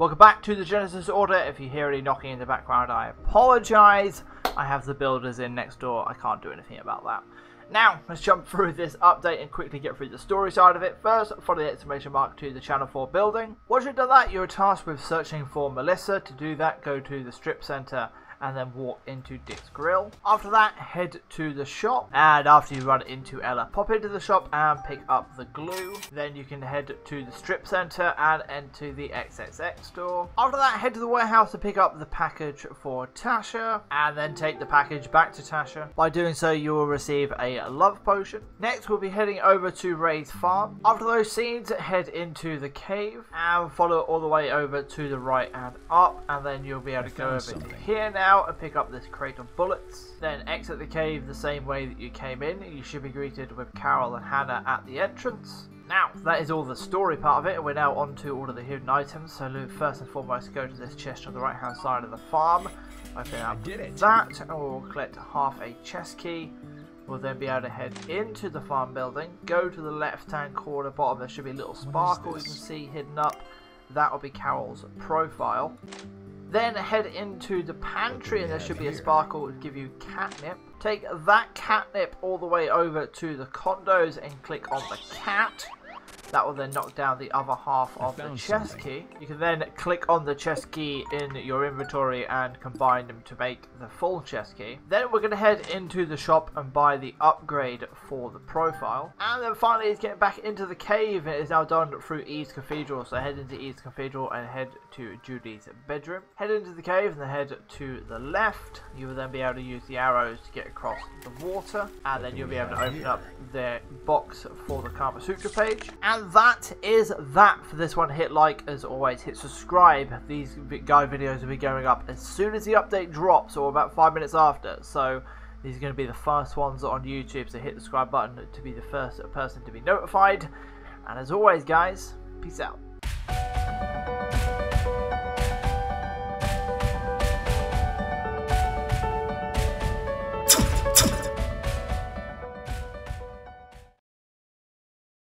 Welcome back to the Genesis Order. If you hear any knocking in the background, I apologise. I have the builders in next door. I can't do anything about that. Now, let's jump through this update and quickly get through the story side of it. First, follow the exclamation mark to the Channel 4 building. Once you've done that, you're tasked with searching for Melissa. To do that, go to the strip centre and then walk into Dick's Grill. After that, head to the shop, and after you run into Ella, pop into the shop and pick up the glue. Then you can head to the strip center and enter the XXX store. After that, head to the warehouse to pick up the package for Tasha, and then take the package back to Tasha. By doing so, you will receive a love potion. Next, we'll be heading over to Ray's farm. After those scenes, head into the cave and follow all the way over to the right and up, and then you'll be able to go over to here now out and pick up this crate of bullets. Then exit the cave the same way that you came in. You should be greeted with Carol and Hannah at the entrance. Now, that is all the story part of it, and we're now on to all of the hidden items. So first and foremost, go to this chest on the right hand side of the farm. Open up that, and we'll collect half a chest key. We'll then be able to head into the farm building, go to the left hand corner bottom, there should be a little sparkle you can see hidden up. That will be Carol's profile. Then head into the pantry and there should be a sparkle to give you catnip. Take that catnip all the way over to the condos and click on the cat. That will then knock down the other half of the chest something. key. You can then click on the chest key in your inventory and combine them to make the full chest key. Then we're going to head into the shop and buy the upgrade for the profile. And then finally it's getting back into the cave. It is now done through East Cathedral. So head into East Cathedral and head to Judy's bedroom. Head into the cave and then head to the left. You will then be able to use the arrows to get across the water. And then you'll be able to open up the box for the Kama Sutra page. And and that is that for this one. Hit like as always. Hit subscribe. These guide videos will be going up as soon as the update drops or about five minutes after. So these are going to be the first ones on YouTube. So hit the subscribe button to be the first person to be notified. And as always guys, peace out.